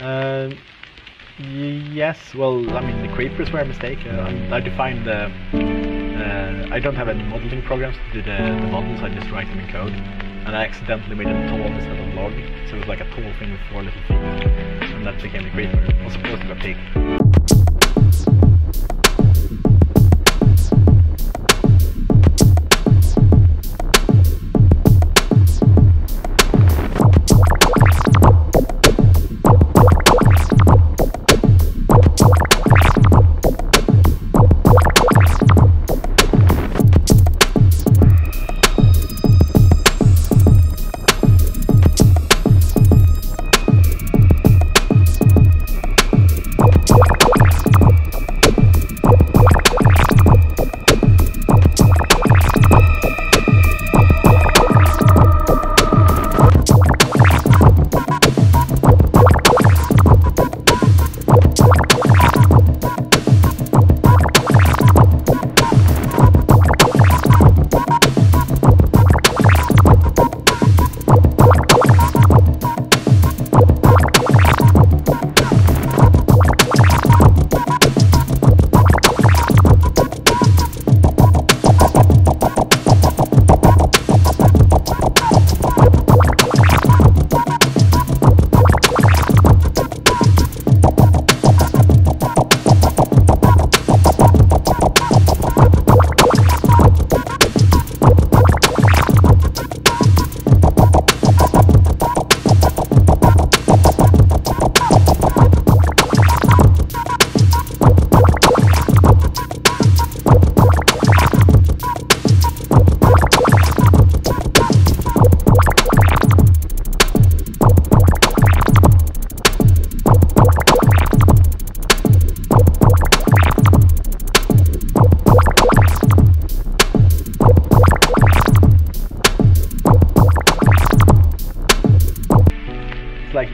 Uh, yes, well, I mean, the creepers were a mistake. Uh, I defined the. Uh, I don't have any modeling programs to do the, the models, I just write them in code. And I accidentally made them tall instead of log, so it was like a tall thing with four little feet. And that became the creeper. Was supposed to be a pig.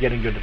Getting good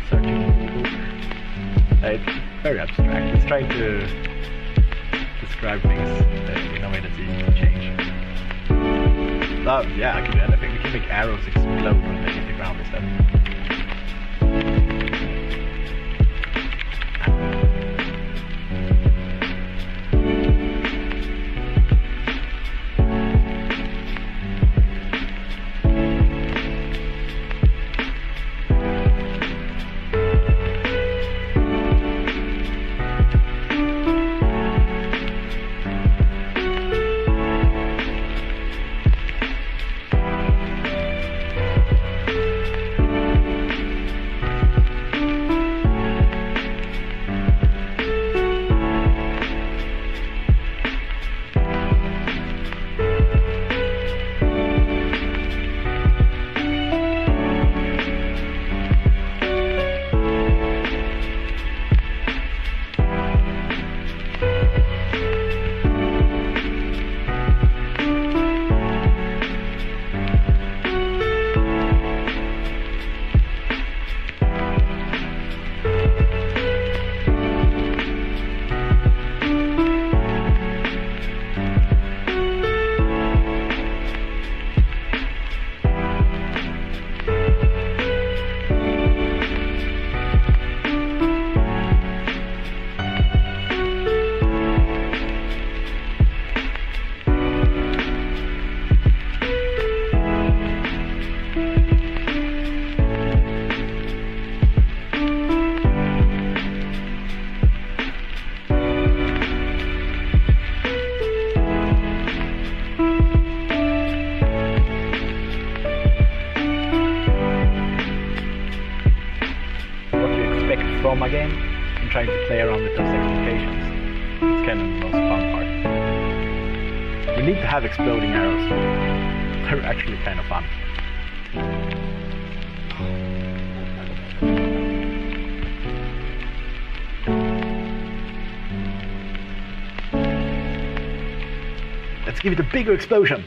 game and trying to play around with those expectations. It's kind of the most fun part. We need to have exploding arrows. They're actually kind of fun. Let's give it a bigger explosion.